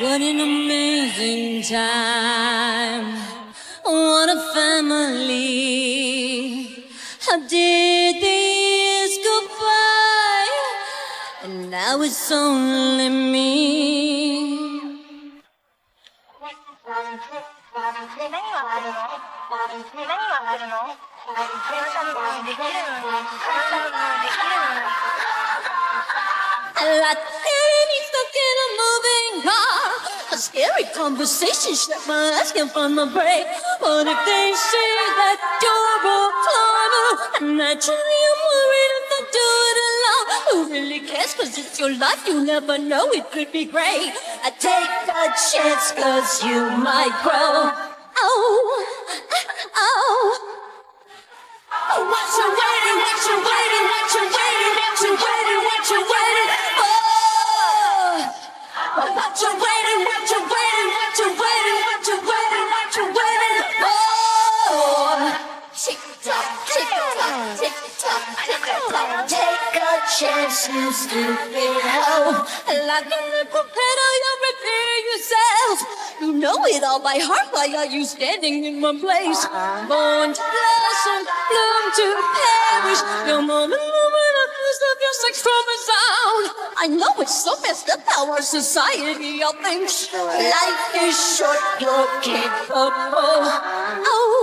What an amazing time. What a family. How did years go by? And now it's only me. I scary conversation shut my asking find my break. What if they say that you're a climber? And naturally I'm worried if I do it alone. Who really cares? Cause it's your life, you never know, it could be great. I take a chance cause you might grow. Oh, oh. Oh, what you waiting, what Take a chance, you stupid hoe. Like a little pedal, you repair yourself. You know it all by heart. Why are you standing in one place? Born to blossom, bloom to perish. Your moment, moment lose of your sex chromosome. I know it's so messed up how our society all thinks life is short. You're capable. Oh.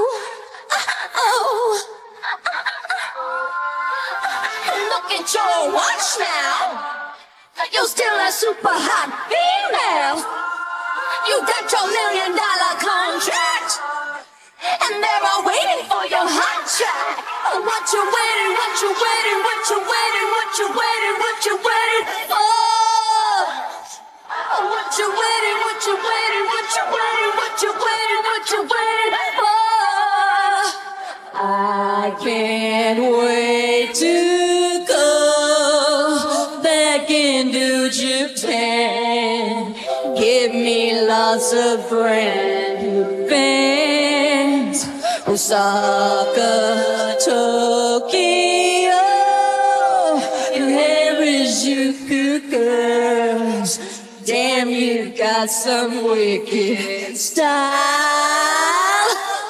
At watch now. You're still a super hot female. You got your million dollar contract. And they're all waiting for your hot track. Oh, what you waiting, what you waiting, what you waiting, what you waiting, what you waiting for? Oh, what you waiting, what you waiting, what you waiting, what you waiting, what you waiting for? I can't Japan. Give me lots of brand new bands. Osaka, Tokyo, Harajuku girls. Damn, you got some wicked style.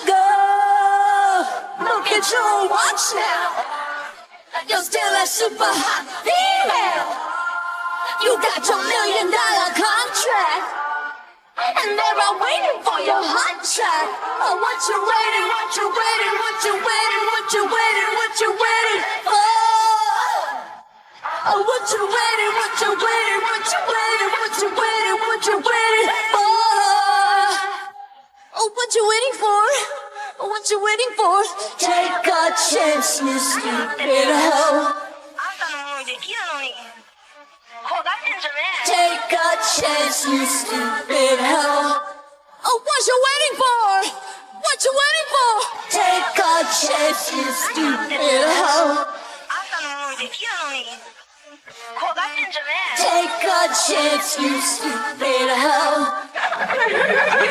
Go, look at your watch now. You're still a super hot female. You got your million dollar contract. And they're all waiting for your hot track. Oh, what you waiting, what you waiting, what you waiting, what you waiting, what you waiting for? Oh, what you waiting, what you waiting, what you waiting, what you waiting, what you waiting for? Oh, what you waiting for? Oh, what you waiting for? Take a chance, you stupid hoe. Take a chance, you stupid hoe. Oh, what you waiting for? What you waiting for? Take a chance, you stupid hoe. Take a chance, you stupid hoe.